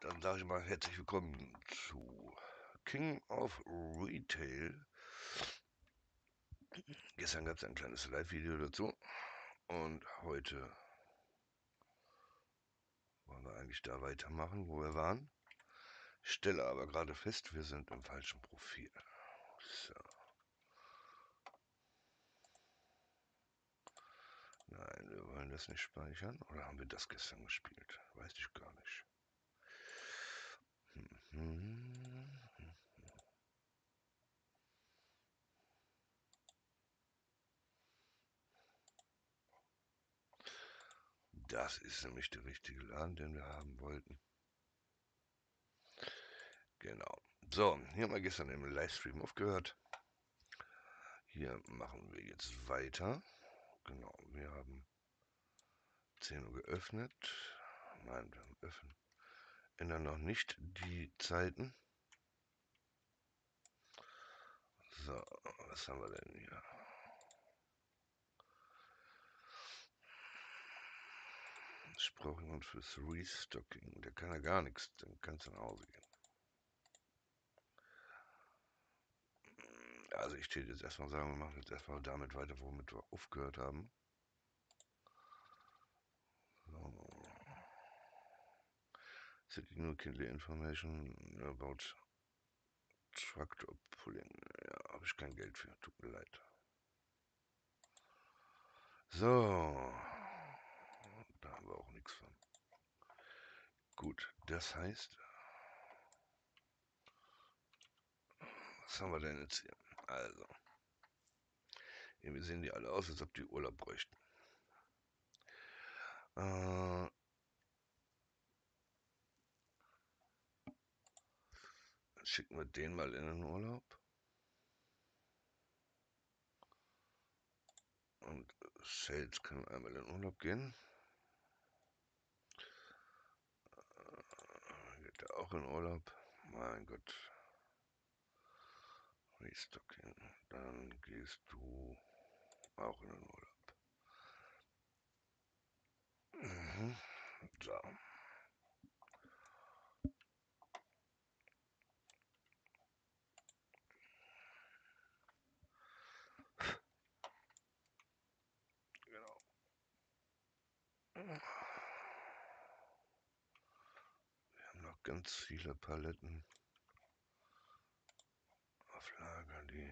dann sage ich mal herzlich willkommen zu King of Retail. Gestern gab es ein kleines Live-Video dazu und heute wollen wir eigentlich da weitermachen, wo wir waren. Stelle aber gerade fest, wir sind im falschen Profil. So. Nein, wir wollen das nicht speichern. Oder haben wir das gestern gespielt? Weiß ich gar nicht. Das ist nämlich der richtige Laden, den wir haben wollten. Genau. So, hier haben wir gestern im Livestream aufgehört. Hier machen wir jetzt weiter. Genau, wir haben 10 Uhr geöffnet. Nein, wir haben öffnen ändern noch nicht die Zeiten. So, was haben wir denn hier? Brauche jemand fürs Restocking. Der kann ja gar nichts, dann kannst du nach Hause gehen. Also ich stehe jetzt erstmal sagen, wir machen jetzt erstmal damit weiter, womit wir aufgehört haben. City New Kindle Information about Tractor Pulling. Ja, habe ich kein Geld für. Tut mir leid. So. Da haben wir auch nichts von. Gut, das heißt. Was haben wir denn jetzt hier? Also. Irgendwie sehen die alle aus, als ob die Urlaub bräuchten. Äh, schicken wir den mal in den Urlaub. Und Sales kann einmal in den Urlaub gehen. Äh, geht er auch in Urlaub? Mein Gott. Restocking. Dann gehst du auch in den Urlaub. Mhm. So. Wir haben noch ganz viele Paletten auf Lager, die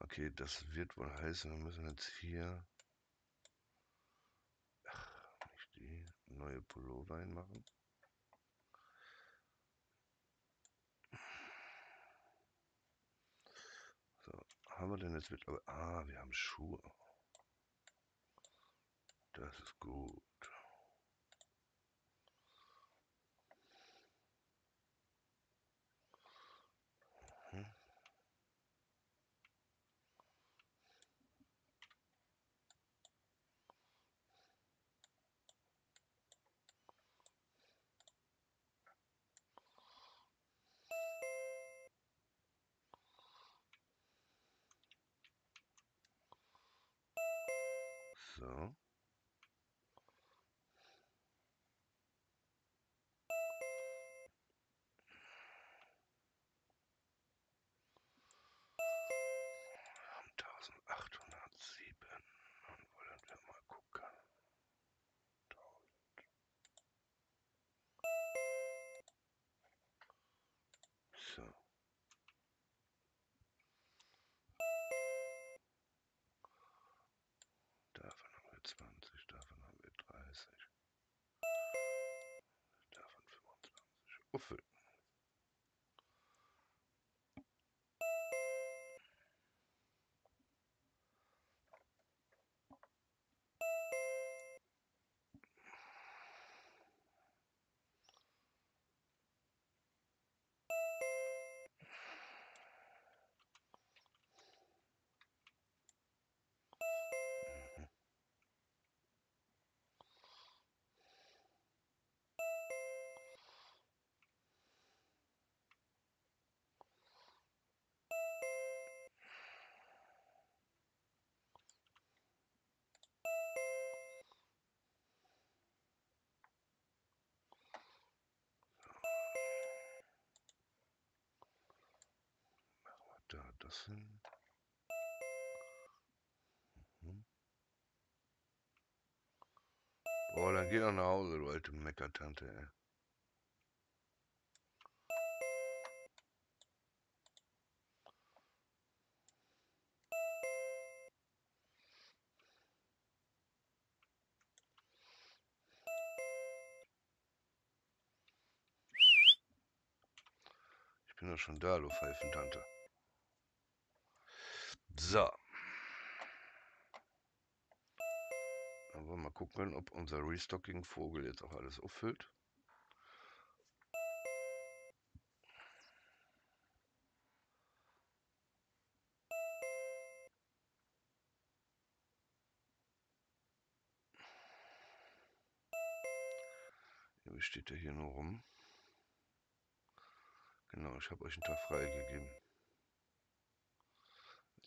Okay, das wird wohl heißen, wir müssen jetzt hier ach, nicht die neue Pullover machen. haben wir denn jetzt mit? Ah, wir haben Schuhe. Das ist gut. So. Auffüllen. Das hin? Mhm. Boah, dann geh doch nach Hause, du alte Meckertante, ey. Ich bin doch schon da, du Pfeifentante. So. Wir mal gucken, ob unser Restocking-Vogel jetzt auch alles auffüllt. Wie steht der hier nur rum? Genau, ich habe euch einen Tag freigegeben.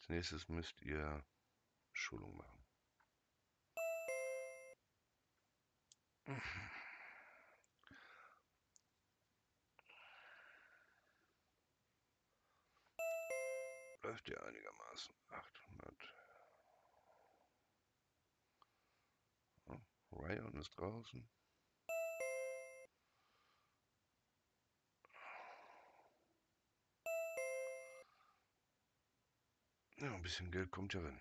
Als nächstes müsst ihr Schulung machen. Läuft ja einigermaßen. 800. Oh, Ryan ist draußen. Ja, ein bisschen Geld kommt ja rein,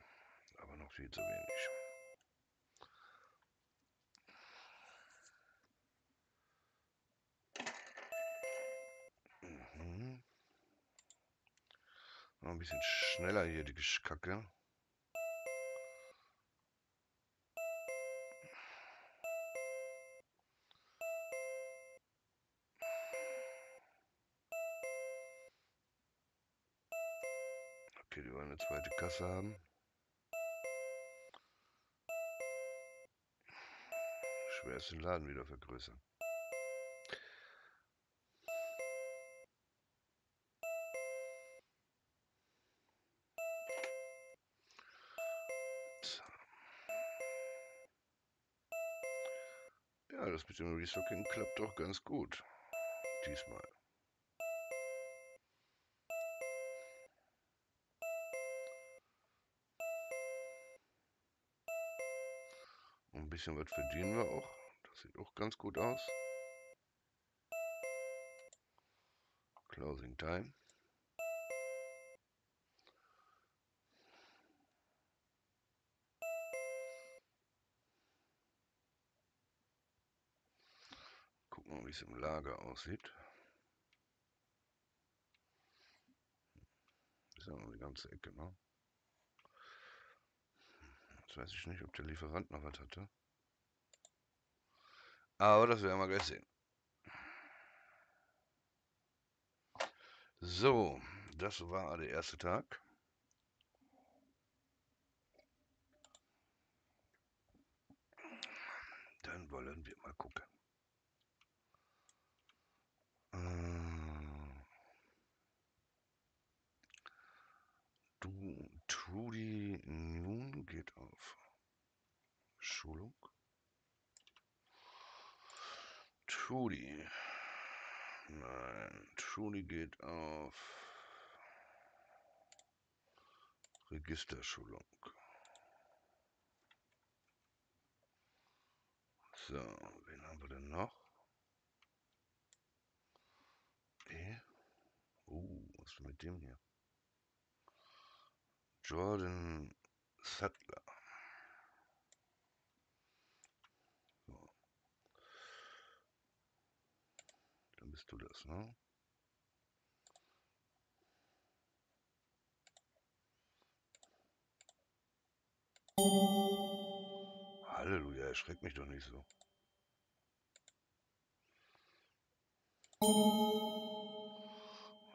aber noch viel zu wenig. Mhm. Noch ein bisschen schneller hier die Kacke. Zweite Kasse haben. Schwerst den Laden wieder vergrößern. Ja, das mit dem Restocking klappt doch ganz gut. Diesmal. Ein bisschen was verdienen wir auch. Das sieht auch ganz gut aus. Closing Time. Gucken wir, wie es im Lager aussieht. Ist ja noch die ganze Ecke, ne? Weiß ich nicht, ob der Lieferant noch was hatte. Aber das werden wir gleich sehen. So, das war der erste Tag. Dann wollen wir mal gucken. Äh, du, Trudy nun geht auf Schulung. Trudy. Nein, Trudy geht auf Registerschulung. So, wen haben wir denn noch? E. Uh, was ist mit dem hier? Jordan Sattler. So. Dann bist du das, ne? Halleluja, erschreck mich doch nicht so.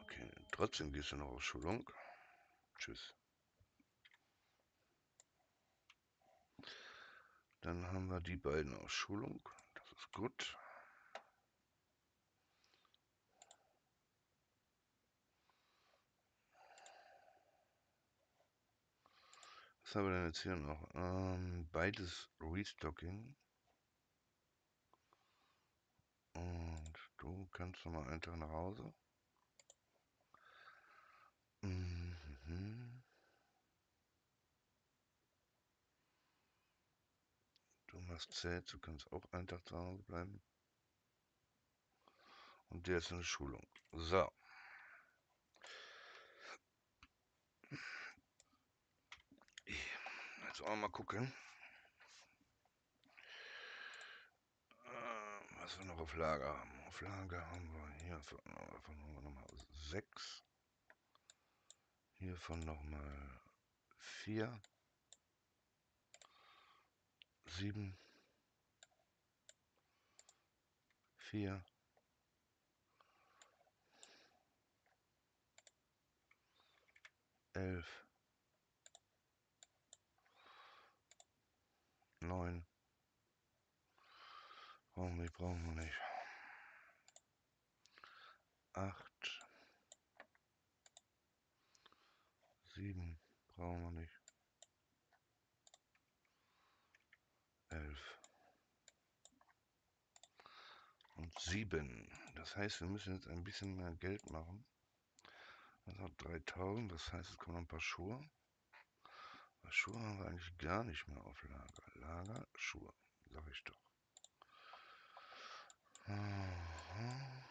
Okay, trotzdem gehst du noch auf Schulung. Tschüss. Dann haben wir die beiden auf Schulung. Das ist gut. Was haben wir denn jetzt hier noch? Ähm, beides Restocking. Und du kannst noch mal einen Tag nach Hause. Mhm. Machst Zelt, du kannst auch einen Tag zu Hause bleiben. Und der ist eine Schulung. So. Jetzt auch mal gucken. Äh, was wir noch auf Lager haben. Auf Lager haben wir hier von nochmal sechs. Hiervon nochmal vier. Sieben. Vier. Elf. Neun. Brauchen wir, brauchen wir nicht. Acht. Sieben. Brauchen wir nicht. Elf. Und sieben. Das heißt, wir müssen jetzt ein bisschen mehr Geld machen. Hat 3000. Das heißt, es kommen ein paar Schuhe. Schuhe haben wir eigentlich gar nicht mehr auf Lager. Lager, Schuhe, sag ich doch. Aha.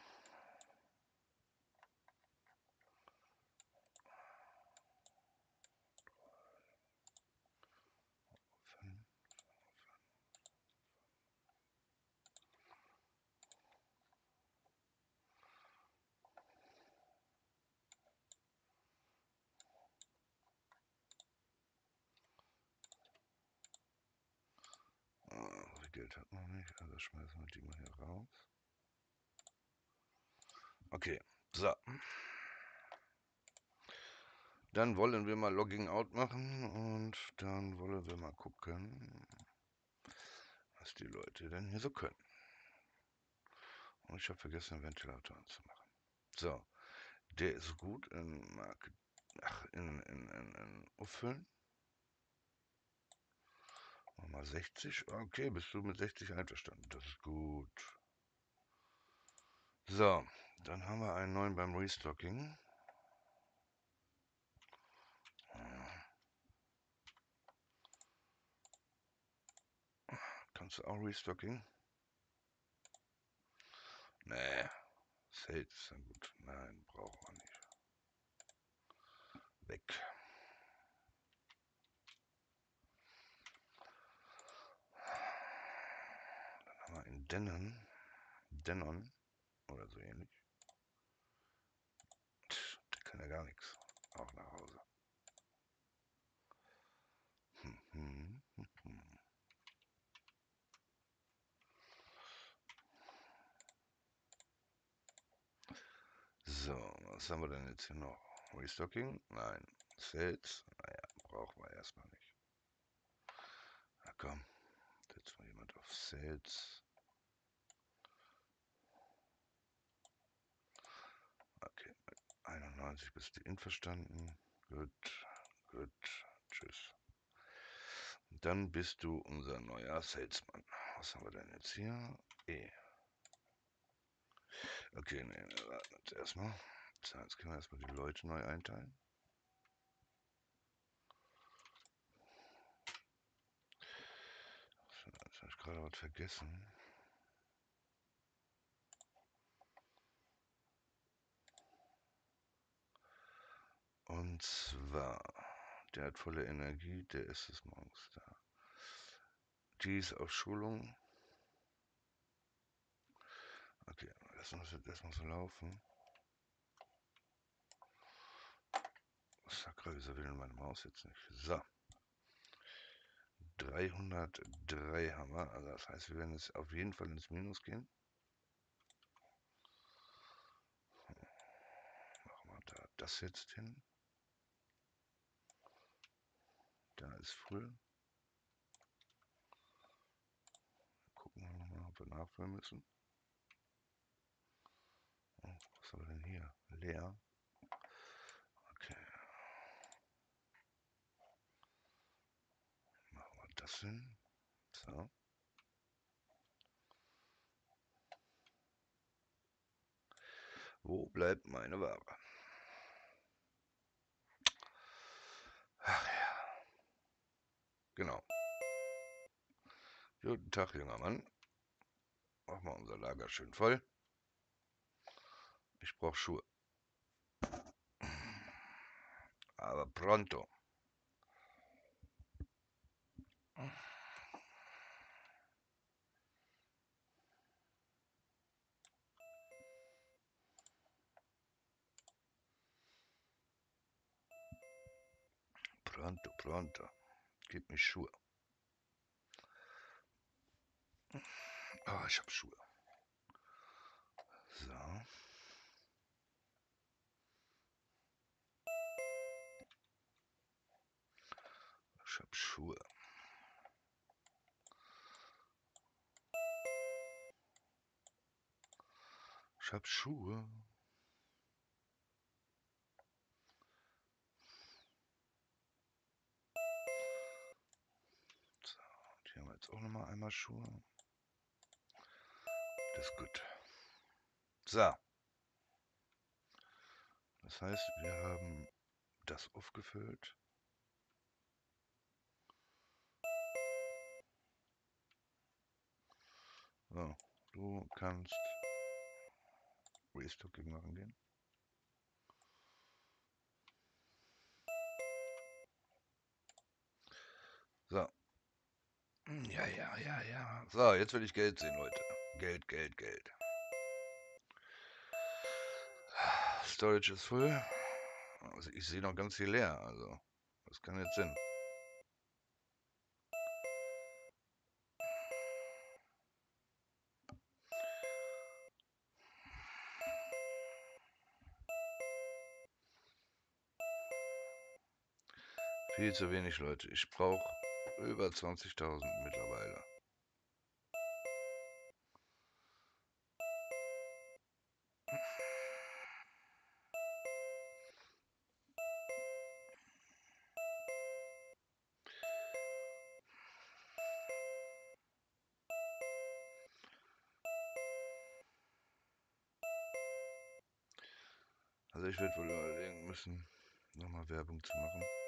Geld hat man nicht, also schmeißen wir die mal hier raus. Okay, so. Dann wollen wir mal Logging Out machen und dann wollen wir mal gucken, was die Leute denn hier so können. Und ich habe vergessen, den Ventilator anzumachen. So, der ist gut in Market, ach, in, in, in, in Auffüllen. Mal 60. Okay, bist du mit 60 einverstanden? Das ist gut. So, dann haben wir einen neuen beim Restocking. Kannst du auch Restocking? Nee. Sales dann gut. Nein, brauchen wir nicht. Weg. Dann haben wir einen Denon. Denon. Oder so ähnlich. Der kann ja gar nichts. Auch nach Hause. So, was haben wir denn jetzt hier noch? Restocking? Nein. Sales? Naja, brauchen wir erstmal nicht. Na komm, setzen wir jemand auf Sales. Okay, 91 bist du einverstanden. Gut, gut, tschüss. Dann bist du unser neuer Salesman. Was haben wir denn jetzt hier? E. Okay, nee, wir warten jetzt erstmal. So, jetzt können wir erstmal die Leute neu einteilen. So, jetzt habe ich gerade was vergessen. Und zwar, der hat volle Energie, der ist es morgens da. Die ist auf Schulung. Okay, wir es jetzt erstmal so laufen. Sakra, wieso will meine Maus jetzt nicht? So. 303 haben wir. Also das heißt, wir werden jetzt auf jeden Fall ins Minus gehen. Machen wir da das jetzt hin. Da ist voll. Gucken wir nochmal, ob wir nachfüllen müssen. Oh, was haben wir denn hier? Leer. Okay. Machen wir das hin. So. Wo bleibt meine Ware? Ach ja. Genau. Guten Tag, junger Mann. Machen wir unser Lager schön voll. Ich brauche Schuhe. Aber pronto. Pronto, pronto. Gib mir Schuhe. Ah, ich habe Schuhe. So. Ich habe Schuhe. Ich habe Schuhe. Einmal Schuhe. Das ist gut. So. Das heißt, wir haben das aufgefüllt. So, du kannst Restocking machen gehen. Ja, ja, ja, ja. So, jetzt will ich Geld sehen, Leute. Geld, Geld, Geld. Storage ist voll. Also ich sehe noch ganz viel leer, also das kann jetzt Sinn. Viel zu wenig Leute. Ich brauche über 20.000 mittlerweile. Also ich werde wohl überlegen müssen, nochmal Werbung zu machen.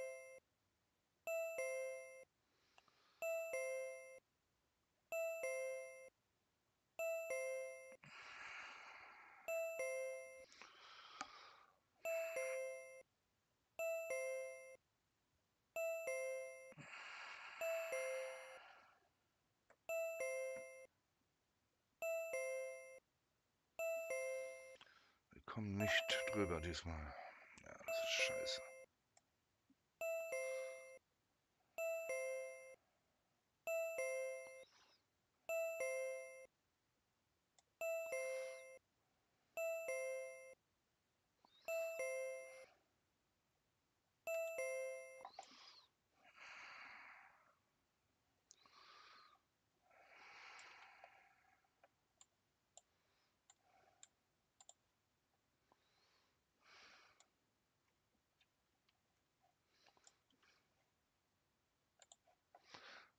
Drüber diesmal.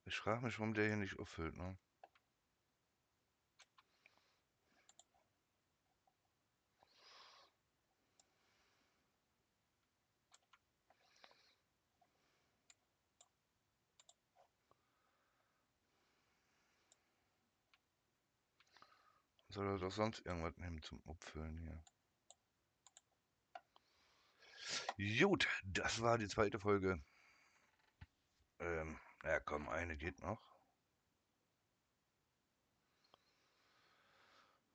Ich frage mich, warum der hier nicht auffüllt, ne? Soll er doch sonst irgendwas nehmen zum Abfüllen hier. Gut, das war die zweite Folge. Ähm, ja komm, eine geht noch.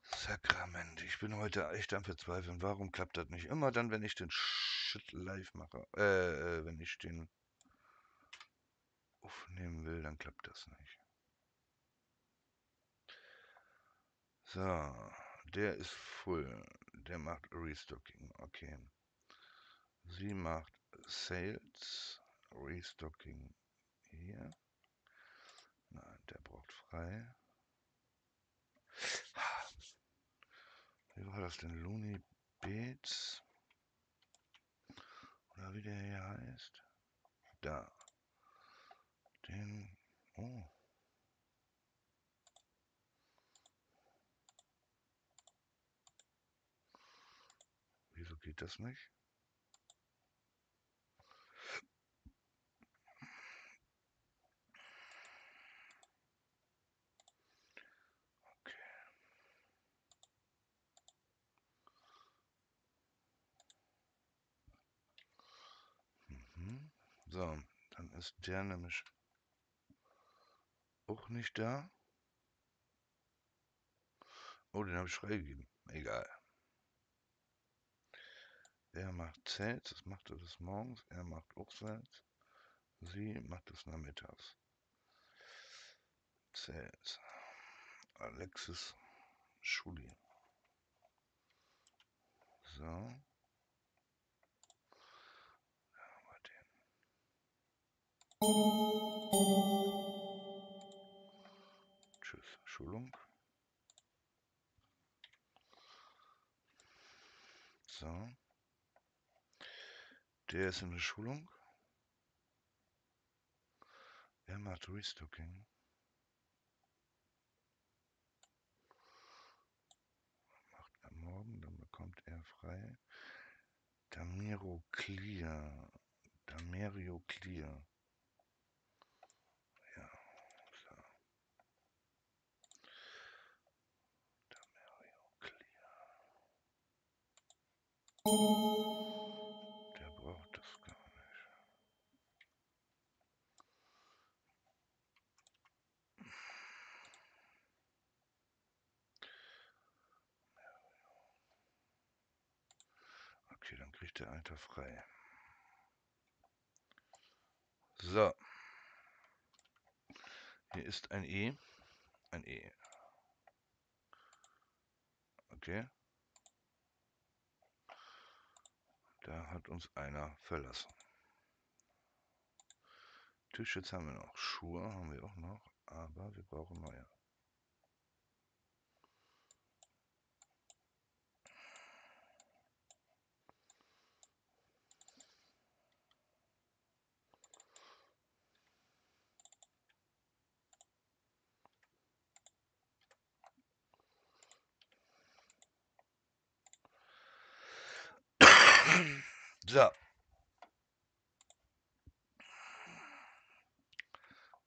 Sakrament, ich bin heute echt am Verzweifeln. Warum klappt das nicht? Immer dann, wenn ich den Shit live mache, äh, äh, wenn ich den aufnehmen will, dann klappt das nicht. So, der ist full. Der macht Restocking. Okay. Sie macht Sales. Restocking hier. Nein, der braucht frei. Wie war das denn? Looney Bates? Oder wie der hier heißt? Da. Den. Oh. Wieso geht das nicht? So, dann ist der nämlich auch nicht da. Oh, den habe ich freigegeben. Egal. Er macht Zelt, das macht er des Morgens. Er macht auch Salz. Sie macht es nachmittags. Zelt. Alexis Schuli. So. Da haben wir den. Tschüss, Schulung. So. Der ist in der Schulung. Er macht Restocking. Macht er morgen, dann bekommt er frei. Damiro Clear. Damerio Clear. Ja, so. Damerio Clear. Der braucht das gar nicht. Okay, dann kriegt der Alter frei. So. Hier ist ein E. Ein E. Okay. Da hat uns einer verlassen. Tischschutz haben wir noch. Schuhe haben wir auch noch. Aber wir brauchen neue. So.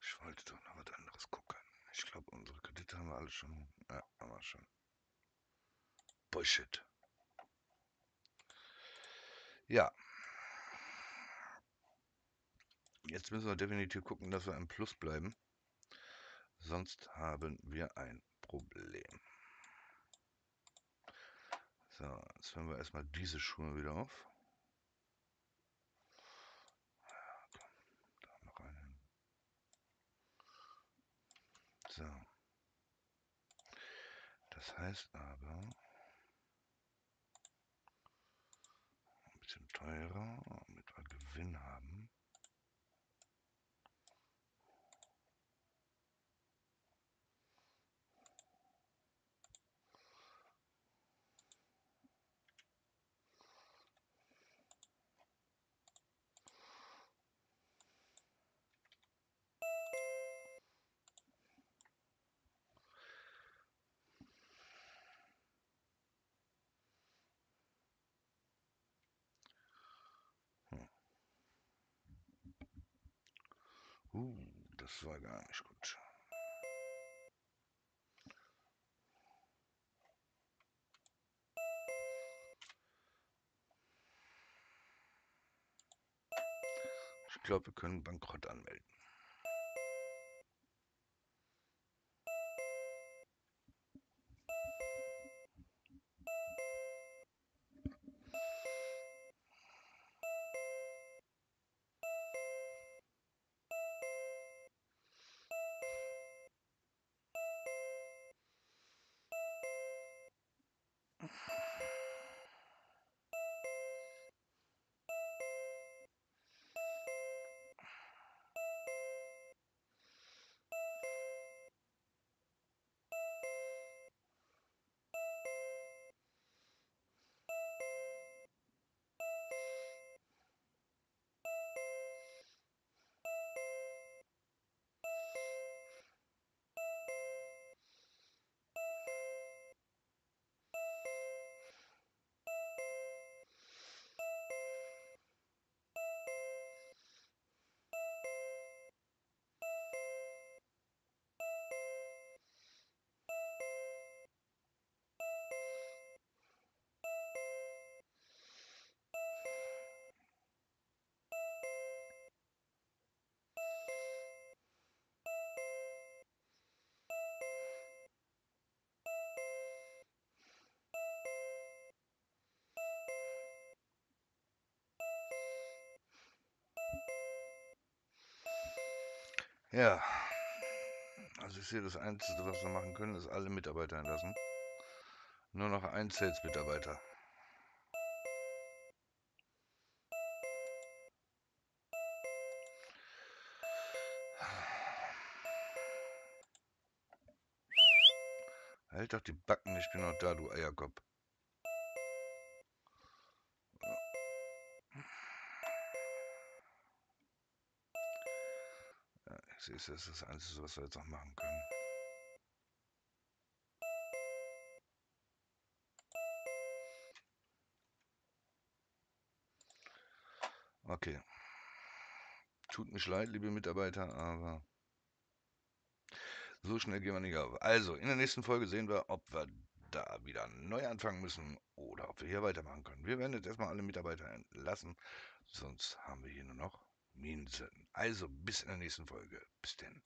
Ich wollte doch noch was anderes gucken. Ich glaube, unsere Kredite haben wir alle schon. Ja, haben wir schon. Bullshit. Ja. Jetzt müssen wir definitiv gucken, dass wir im Plus bleiben. Sonst haben wir ein Problem. So, jetzt führen wir erstmal diese Schuhe wieder auf. Ja, komm, da noch einen. So. Das heißt aber, ein bisschen teurer, damit wir Gewinn haben. Uh, das war gar nicht gut. Ich glaube, wir können Bankrott anmelden. Ja. Also ich sehe, das Einzige, was wir machen können, ist alle Mitarbeiter entlassen. Nur noch ein Sales-Mitarbeiter. Halt doch die Backen, ich bin noch da, du Eierkopf. Ich sehe, das ist das Einzige, was wir jetzt noch machen können. Okay. Tut mich leid, liebe Mitarbeiter, aber so schnell gehen wir nicht auf. Also, in der nächsten Folge sehen wir, ob wir da wieder neu anfangen müssen oder ob wir hier weitermachen können. Wir werden jetzt erstmal alle Mitarbeiter entlassen, sonst haben wir hier nur noch Minsen. Also, bis in der nächsten Folge. Bis denn.